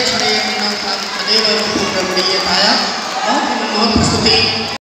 क्षणे क्षणे देवरूपं रमणीयताया बहुत मनोहर स्तुति